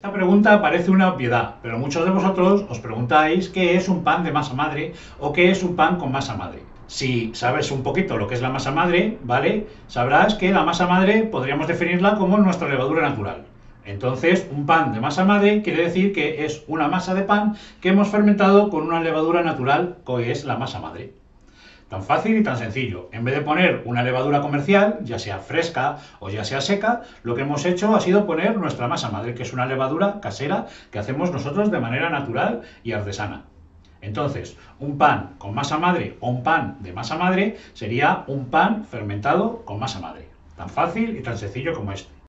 Esta pregunta parece una obviedad, pero muchos de vosotros os preguntáis qué es un pan de masa madre o qué es un pan con masa madre. Si sabes un poquito lo que es la masa madre, ¿vale? Sabrás que la masa madre podríamos definirla como nuestra levadura natural. Entonces, un pan de masa madre quiere decir que es una masa de pan que hemos fermentado con una levadura natural, que es la masa madre. Tan fácil y tan sencillo. En vez de poner una levadura comercial, ya sea fresca o ya sea seca, lo que hemos hecho ha sido poner nuestra masa madre, que es una levadura casera que hacemos nosotros de manera natural y artesana. Entonces, un pan con masa madre o un pan de masa madre sería un pan fermentado con masa madre. Tan fácil y tan sencillo como esto.